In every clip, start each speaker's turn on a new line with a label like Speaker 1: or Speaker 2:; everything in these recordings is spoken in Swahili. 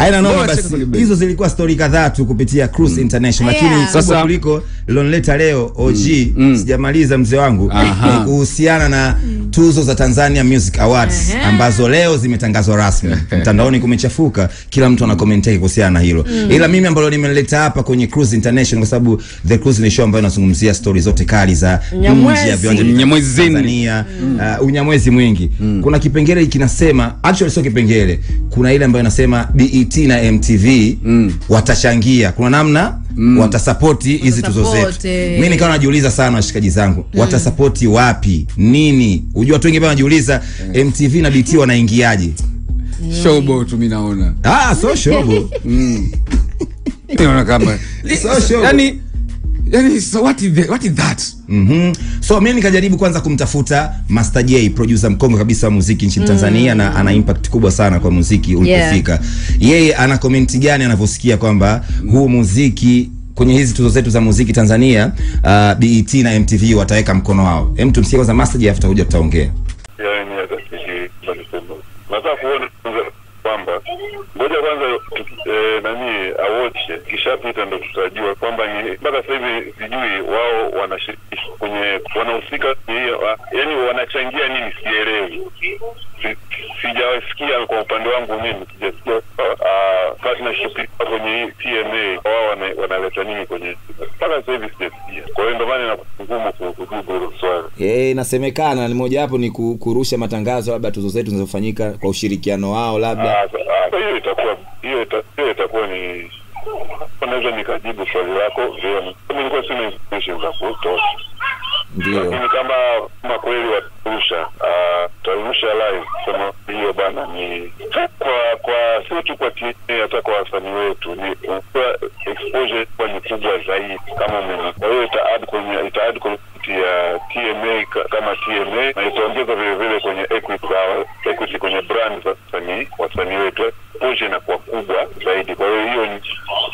Speaker 1: Haina noma basi. Hizo zilikuwa story kadhaa tu kupitia Cruise International
Speaker 2: Yeah.
Speaker 1: Lakini
Speaker 3: Sasa-
Speaker 1: kuliko lonleta leo OG mm. sijamaliza mzee wangu ni kuhusiana na tuzo za Tanzania Music Awards
Speaker 2: Aha.
Speaker 1: ambazo leo zimetangazwa rasmi. Mtandaoni kumechafuka, kila mtu ana comment yake kuhusiana na hilo. Mm. Ila mimi ambalo nimeleta hapa kwenye Cruise International kwa sababu The Cruise ni show ambayo inazungumzia story zote kali za nje ya viwanja vya. Tanzania, uh, unyamwezi mwingi. Kuna kipengele kinasema actually sio kipengele. Kuna ile ambayo inasema BET na MTV mm. watachangia. Kuna namna mm. watasapoti hizi tuzo zetu.
Speaker 2: Eh.
Speaker 1: Mimi nikawa najiuliza sana washikaji zangu, mm. watasapoti wapi? Nini? Unajua watu wengi wanajiuliza wanajiuliza MTV na BT wanaingiaje?
Speaker 3: Showbo tu mimi naona.
Speaker 1: Ah, so shobo.
Speaker 3: Naona kama
Speaker 1: So shobo.
Speaker 3: yani yani so what is the, what is that?
Speaker 1: Mhm. So mimi nikajaribu kwanza kumtafuta Master J, producer mkongwe kabisa wa muziki nchini Tanzania na ana impact kubwa sana kwa muziki ulipofika. Yeye ana comment gani anavyosikia kwamba huu muziki kwenye hizi tuzo zetu za muziki Tanzania uh, BET na MTV wataweka mkono wao. Hem, tumsikie kwanza Master J afuta kuja tutaongea.
Speaker 4: Nataka kuona kwamba ngoja kwanza eh, nani awoche kishapita ndo tutajua kwamba ni mpaka sasa hivi sijui wao wanashiriki kwenye wanahusika ah, yaani wanachangia nini? Sielewi. Si- sijawasikia kwa upande wangu mimi sijasikia uh, partnership kwenye TMA wao wana- wanaleta nini kwenye mpaka sasa hivi sijasikia. Kwa hiyo ndio maana inakuwa ngumu ku- kujibu hilo swali.
Speaker 1: Eh, inasemekana ni moja hapo ni kurusha matangazo labda tuzo zetu zinazofanyika kwa ushirikiano wao labda.
Speaker 4: Ah, ah, hiyo itakuwa hiyo hiyo itakuwa ni naweza nikajibu swali lako vyema. Mimi nilikuwa sina information za kutosha,
Speaker 1: Ndio.
Speaker 4: lakini kama kama kweli watarusha ah, tarusha live sema hiyo bana ni kwa kwa sio tu kwa TNA, hata kwa wasanii wetu ni kwa exposure kwa ni kubwa zaidi kama mimi. Kwa hiyo ita add kwenye ita add kwenye ya TMA kama TMA na itaongeza vile vile kwenye equity equity kwenye brand za wasanii wasanii wetu exposure inakuwa kubwa zaidi. Kwa hiyo hiyo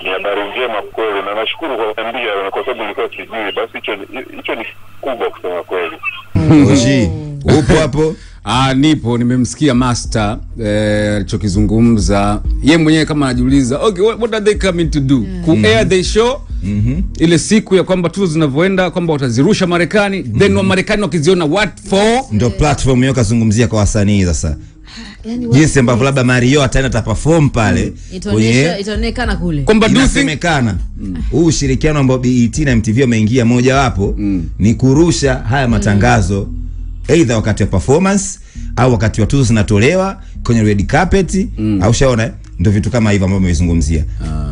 Speaker 4: ni- habari njema kweli, na nashukuru kwa kuniambia, kwa sababu nilikuwa sijui. Basi hicho hicho ni kubwa kusema kweli.
Speaker 1: Oji, upo hapo?
Speaker 3: Ah, nipo nimemsikia master eh, alichokizungumza ye mwenyewe kama anajiuliza okay, what, what are they coming to do mm. ku air the show mm -hmm. ile siku ya kwamba tuzo zinavyoenda kwamba watazirusha Marekani mm -hmm. then wa Marekani wakiziona what for
Speaker 1: Ndio platform yao kazungumzia kwa wasanii sasa.
Speaker 2: Yani
Speaker 1: jinsi ambavyo labda Mario ataenda ataperform pale
Speaker 2: itaonyesha
Speaker 1: kwenye
Speaker 2: itaonekana kule.
Speaker 3: Kwamba do think
Speaker 1: inasemekana. Huu ushirikiano ambao BET na MTV wameingia mojawapo ni kurusha haya matangazo aidha wakati wa performance au wakati wa tuzo zinatolewa kwenye red carpet au shaona eh? Ndio vitu kama hivyo ambavyo umezungumzia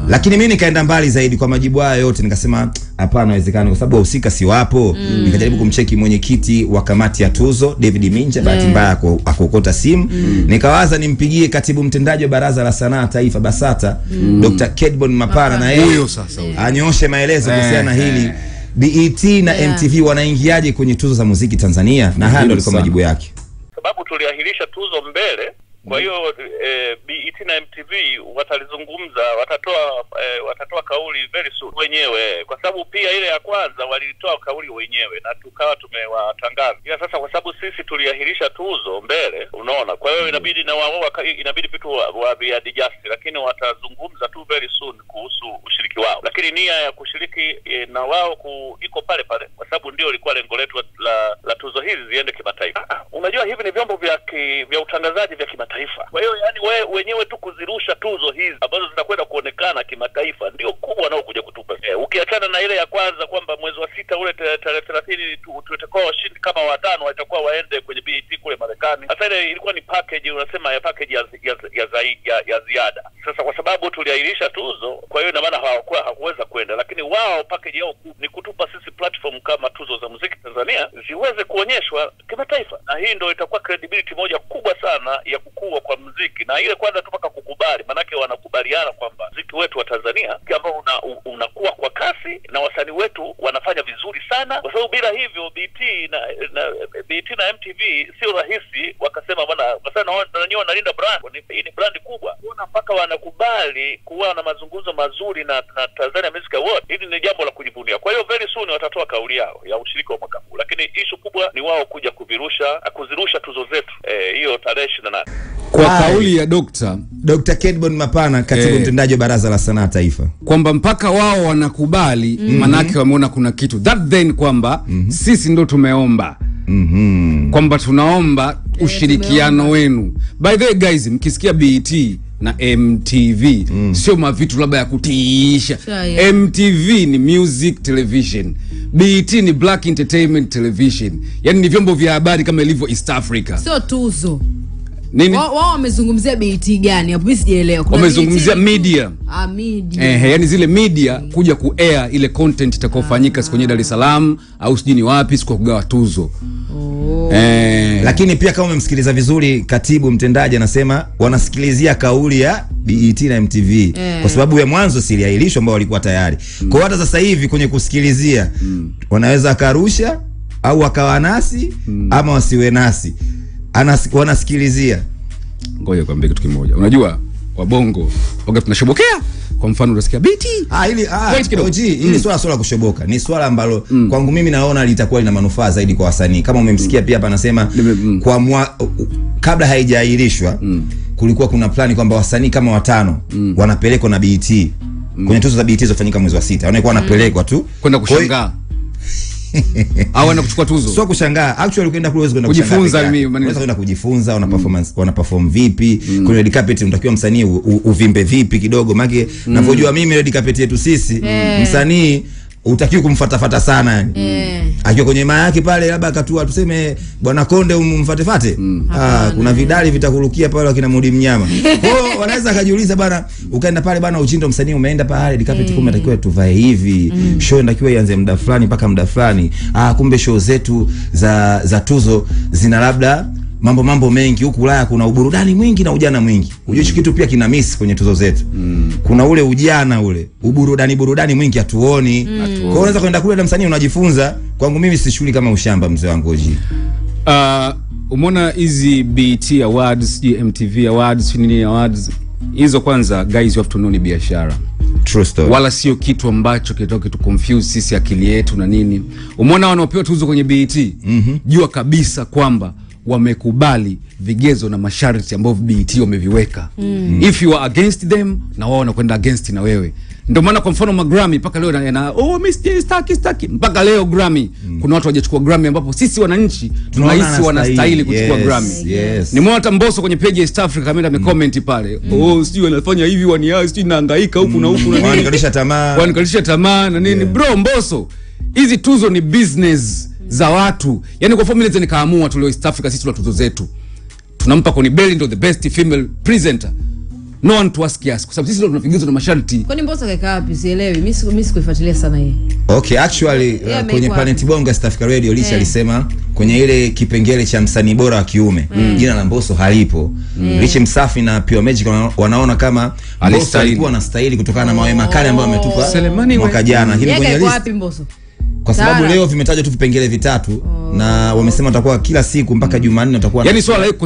Speaker 1: lakini mimi nikaenda mbali zaidi kwa majibu haya yote nikasema hapana haiwezekani kwa sababu wahusika si wapo. Mm. nikajaribu kumcheki mwenyekiti wa kamati ya tuzo David Minja bahati mbaya akokota akuokota simu. Nikawaza nimpigie katibu mtendaji wa baraza la sanaa taifa Basata mm. Dr. Kedbon Mapara na yeye
Speaker 3: Huyo sasa
Speaker 1: anyoshe maelezo kuhusiana na
Speaker 3: Eh,
Speaker 1: hili.
Speaker 3: eh.
Speaker 1: BET na
Speaker 2: Yeah.
Speaker 1: MTV wanaingiaje kwenye tuzo za muziki Tanzania? Na haya ndio alikuwa majibu yake.
Speaker 4: Sababu tuliahirisha tuzo mbele kwa hiyo eh, BET na MTV watalizungumza watatoa eh, watatoa kauli very soon wenyewe. Kwa sababu pia ile ya kwanza walitoa kauli wenyewe na tukawa tumewatangaza. Ila sasa kwa sababu sisi tuliahirisha tuzo mbele unaona? Kwa hiyo inabidi na wao inabidi vitu wa, wa viadjust lakini watazungumza tu very soon kuhusu ushiriki wao. Lakini nia ya kushiriki eh, na wao ku, iko pale pale kwa sababu ndio ilikuwa lengo letu la, la tuzo hizi ziende kimataifa. Ah, unajua hivi ni vyombo vya ki, vya utangazaji vya kimataifa kwa hiyo yani we, wenyewe tu kuzirusha tuzo hizi ambazo zinakwenda kuonekana kimataifa ndio kubwa wanaokuja kutupa eh, ukiachana na ile ya kwanza kwamba mwezi wa sita ule tarehe thelathini tutakuwa washindi kama watano watakuwa waende kwenye BET kule Marekani. Sasa ile ilikuwa ni package, unasema ya package ya, ya, ya, ya, ya ziada. Sasa kwa sababu tuliahirisha tuzo, kwa hiyo ina maana hawakuwa hakuweza kwenda, lakini wao package yao ni kutupa sisi platform kama tuzo za muziki Tanzania ziweze kuonyeshwa kimataifa, na hii ndio itakuwa credibility moja kubwa sana ya kukua kwa mziki, na ile kwanza tu mpaka kukubali, maanake wanakubaliana kwamba mziki wetu wa Tanzania ambao una, unakuwa kwa kasi na wasanii wetu wanafanya vizuri sana, kwa sababu bila hivyo BT na, na BT na MTV sio rahisi wakasema bwana, kwa sababu na- na wanalinda brand, hii ni brand kubwa, kuona mpaka wanakubali kuwa na mazungumzo mazuri na, na Tanzania Music Award. Hili ni jambo la kujivunia. Kwa hiyo very soon watatoa kauli yao ya ushiriki wa mwaka huu, lakini ishu kubwa ni wao kuja kuvirusha kuzirusha tuzo zetu hiyo e, tarehe ishirini na nane
Speaker 3: kwa
Speaker 1: Hai.
Speaker 3: kauli ya dokta
Speaker 1: Dr. Kedbon Mapana katibu
Speaker 3: Eh.
Speaker 1: mtendaji wa Baraza la Sanaa Taifa.
Speaker 3: kwamba mpaka wao wanakubali mm -hmm. manake wameona kuna kitu that then kwamba mm -hmm. sisi ndo tumeomba mm -hmm. kwamba tunaomba ushirikiano wenu by the way guys mkisikia BET na MTV mm. sio mavitu labda ya kutiisha.
Speaker 2: Sure, yeah.
Speaker 3: MTV ni music television. BET ni black entertainment television. Yani ni vyombo vya habari kama ilivyo East Africa.
Speaker 2: Sio tuzo
Speaker 3: nini?
Speaker 2: Wao wamezungumzia BET gani? Hapo mimi sijaelewa. Kuna
Speaker 3: Wamezungumzia media.
Speaker 2: ah media.
Speaker 3: Eh, yani zile media kuja kuair ile content itakaofanyika siku kwenye Dar es Salaam au sijini wapi siku ya kugawa tuzo. Eh,
Speaker 1: Lakini pia kama umemsikiliza vizuri, katibu mtendaji anasema wanasikilizia kauli ya BET na MTV
Speaker 2: Eh.
Speaker 1: kwa sababu ya mwanzo siliahirishwa ambao walikuwa tayari. Kwa hiyo hata sasa hivi kwenye kusikilizia mm, wanaweza akarusha au wakawa nasi mm, ama wasiwe nasi. Anas, wanasikilizia
Speaker 3: ngoja kwambie kitu kimoja. Unajua wabongo waga tunashobokea. Kwa mfano unasikia biti
Speaker 1: Ah, ili ah, OG, ili swala swala kushoboka ni swala ambalo mm. kwangu mimi naona litakuwa lina manufaa zaidi kwa wasanii. Kama umemsikia pia hapa anasema
Speaker 3: mm.
Speaker 1: kwa mwa, kabla haijaahirishwa mm. kulikuwa kuna plani kwamba wasanii kama watano mm. wanapelekwa na BET kwenye tuzo za BET zilizofanyika mwezi wa sita, wanakuwa wanapelekwa tu
Speaker 3: Kwenda kushangaa. Au wana kuchukua tuzo.
Speaker 1: sio kushangaa. Actually ukienda kule uweze kwenda
Speaker 3: Kujifunza mimi,
Speaker 1: unaweza kwenda kujifunza wana performance wana perform vipi? Mm. kwenye red carpet unatakiwa msanii uvimbe vipi kidogo? Maana mm. ninavyojua mimi red carpet yetu sisi msanii utakiwa kumfatafata sana yani.
Speaker 2: Eh
Speaker 1: akiwa kwenye maa yake pale labda akatua tuseme bwana konde umfatefate ah, kuna vidali vitakurukia pale wakina mudi mnyama. Kwao wanaweza akajiuliza bana ukaenda pale bana uchindo msanii umeenda pale dikapeti mm. kumbe atakiwa tuvae hivi. Mm. show inatakiwa ianze muda fulani mpaka muda fulani. Ah, kumbe show zetu za za tuzo zina labda mambo mambo mengi huku Ulaya kuna uburudani mwingi na ujana mwingi. Unajua hicho kitu pia kina miss kwenye tuzo zetu. Mm. Kuna ule ujana ule, uburudani burudani mwingi hatuoni. Kwa hiyo unaweza kwenda kule na msanii unajifunza. Kwangu mimi si shughuli kama ushamba mzee wangu Oji.
Speaker 3: Uh, umeona hizi BET awards, MTV awards, nini awards. Hizo kwanza guys you have to know ni biashara.
Speaker 1: True story.
Speaker 3: wala sio kitu ambacho kitatoka kitu confuse sisi akili yetu na nini. Umeona wanaopewa tuzo kwenye BET, jua kabisa kwamba wamekubali vigezo na masharti ambavyo BET wameviweka. Mm. If you are against them, na wao wanakwenda against na wewe. Ndio maana kwa mfano magrami mpaka leo na, na oh mimi staki staki mpaka leo Grammy kuna watu hawajachukua Grammy ambapo sisi wananchi tunahisi
Speaker 1: anastahili.
Speaker 3: wanastahili kuchukua
Speaker 1: Yes,
Speaker 3: Grammy.
Speaker 1: yes.
Speaker 3: Nimeona hata Mbosso kwenye page ya East Africa ameenda amecomment pale. Mm. Oh sijui wanafanya hivi waniaa sijui nahangaika huku na huku na nini
Speaker 1: Wanikalisha tamaa.
Speaker 3: wanikalisha tamaa na nini Yeah. bro mboso hizi tuzo ni business za watu. Yani kwa formula nikaamua tu leo East Africa sisi tuna tuzo zetu. Tunampa Koni Bell ndo the best female presenter. No one to ask us kwa sababu sisi ndo tuna na masharti.
Speaker 2: Kwani Mbosso kaeka wapi? Sielewi. Mimi mimi sikuifuatilia sana hii
Speaker 1: Okay, actually
Speaker 2: yeah,
Speaker 1: uh,
Speaker 2: kwenye
Speaker 1: Planet Bonga East Africa Radio Lisha
Speaker 2: Eh.
Speaker 1: alisema kwenye ile kipengele cha msanii bora wa kiume. Mm. jina la Mbosso halipo. Mm. Rich Msafi na Pure Magic wanaona kama
Speaker 3: alistahili kuwa
Speaker 1: alikuwa anastahili kutokana na mawe makali ambayo ametupa
Speaker 3: Selemani
Speaker 1: mwaka jana. Lakini kwenye list
Speaker 2: wapi Mbosso
Speaker 1: kwa sababu leo vimetajwa tu vipengele vitatu na wamesema watakuwa kila siku mpaka Jumanne watakuwa
Speaker 3: yani swala la